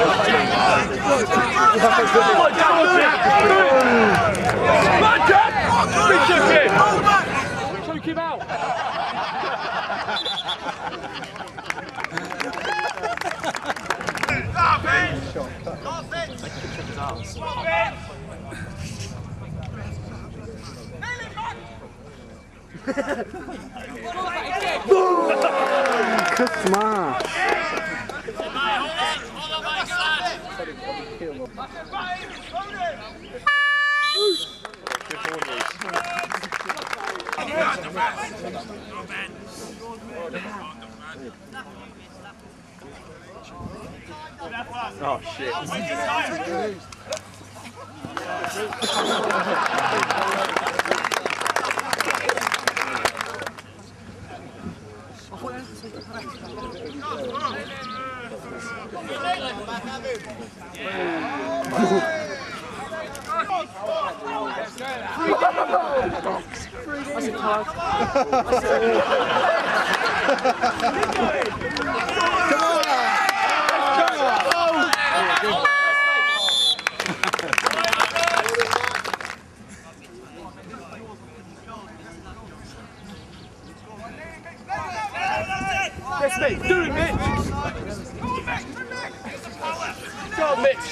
choke him. Him. Smash. Oh, shit. Yes, Mitch. Do it, Mitch. On, Mitch.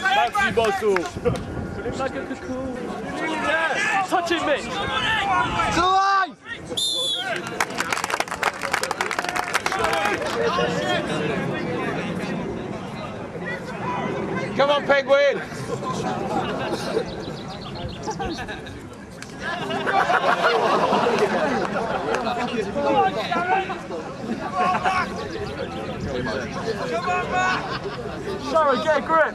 Maxi. Put him like a cocoon. Yeah. Touch it, Mitch. Come on, Penguin! Sharon, get a grip.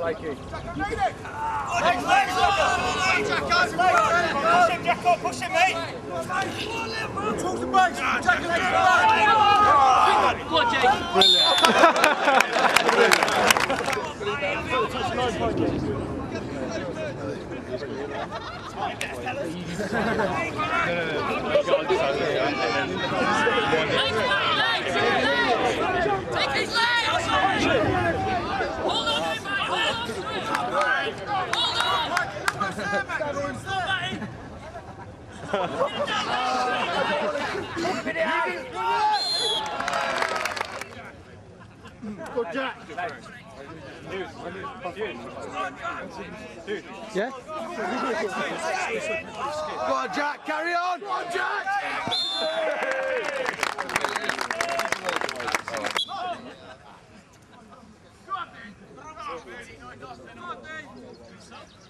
Take his leg! Hold on to him, mate! Hold on! Hold on! Yeah? Go on, Jack, carry on! Go on, Jack! Hold on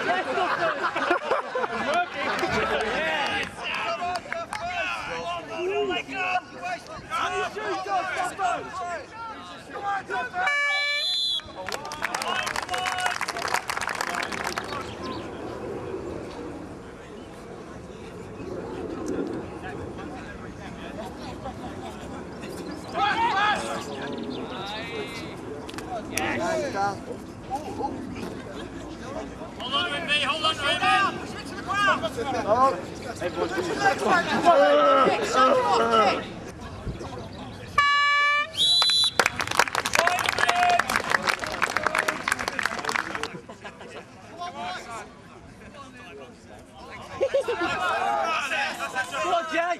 Yes! Hold on with me, hold on with me! Oh! Hey, boys, Switch to! Jay!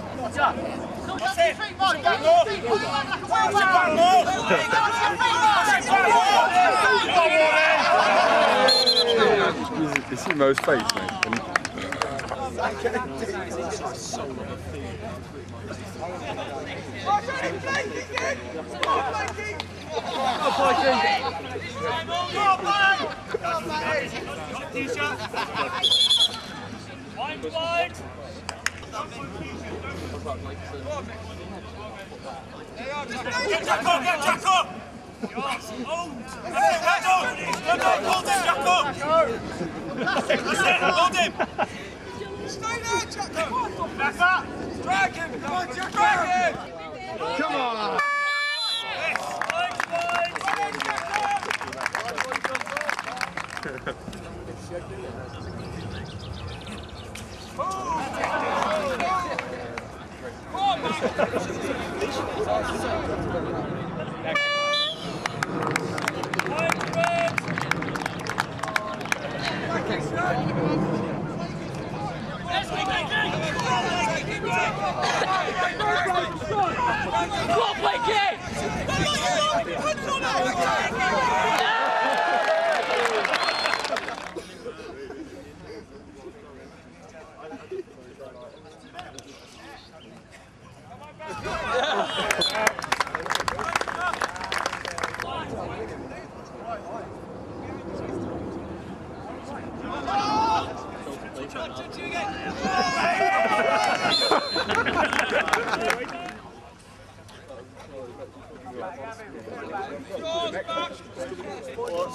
on, see Mo's face, mate? And Wide, wide. Get Jack up, get Jack up! Hold him! Stay there, Jack! Back up! Drag him! Come on, Jack! Drag him! Come on. Go play game!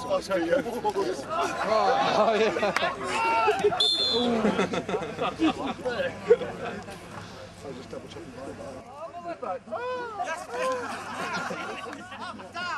I'll show you. oh, yeah. I'll just double check my Oh, stop!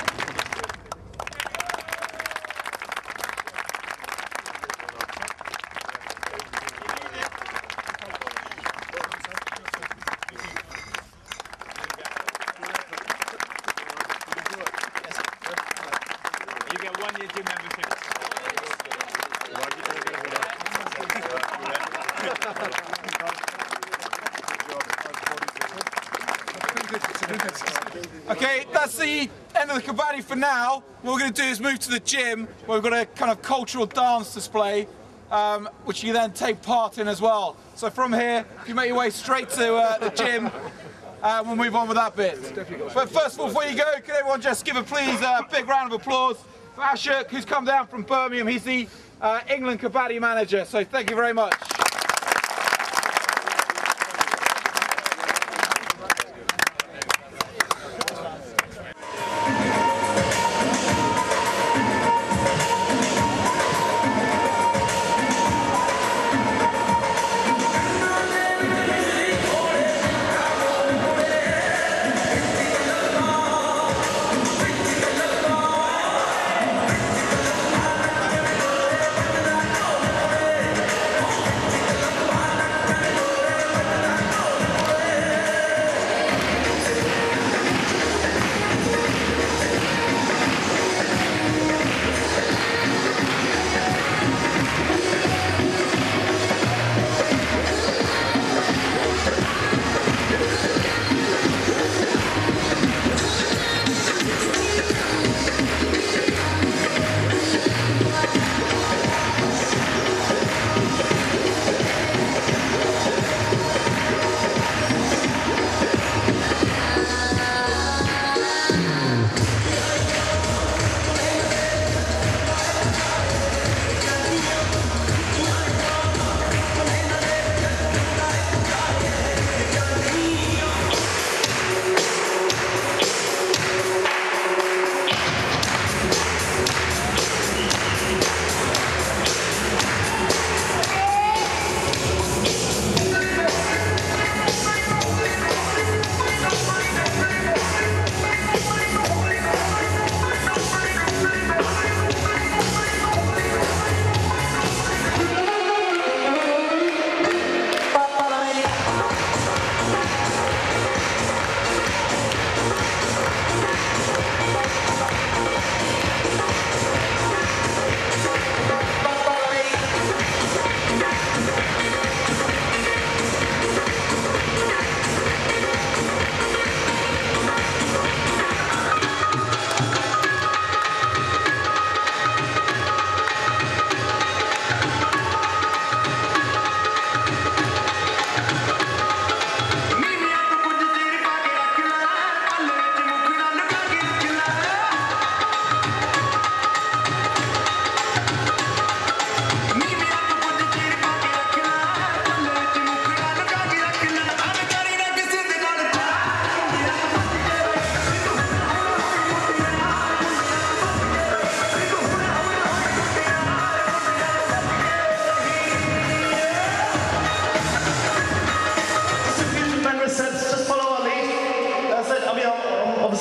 year gym membership. Okay, that's the end of the kabaddi for now. What we're going to do is move to the gym where we've got a kind of cultural dance display, um, which you then take part in as well. So from here, if you make your way straight to uh, the gym, uh, we'll move on with that bit. But first of all, before you go, can everyone just give a please a big round of applause Ashok, who's come down from Birmingham. He's the uh, England kabaddi manager. So thank you very much.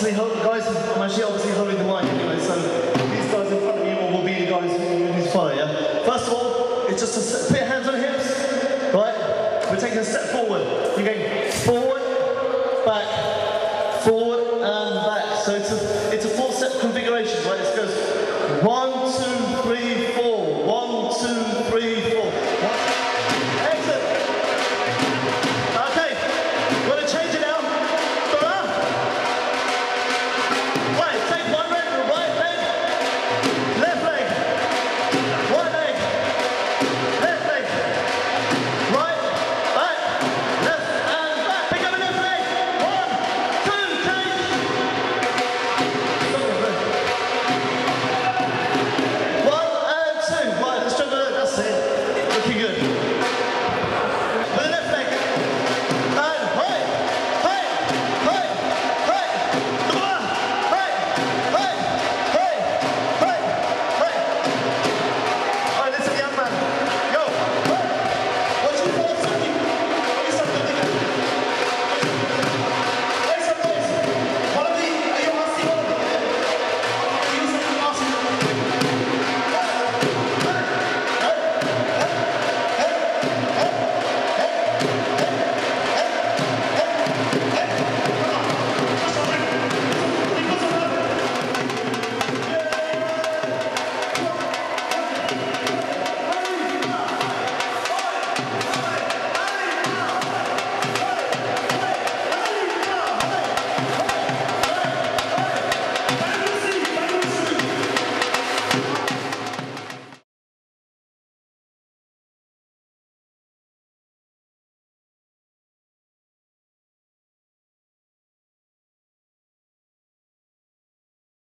Obviously, guys, I'm actually obviously holding the mic anyway, so these guys in front of you will be the guys who you to follow, yeah? First of all, it's just to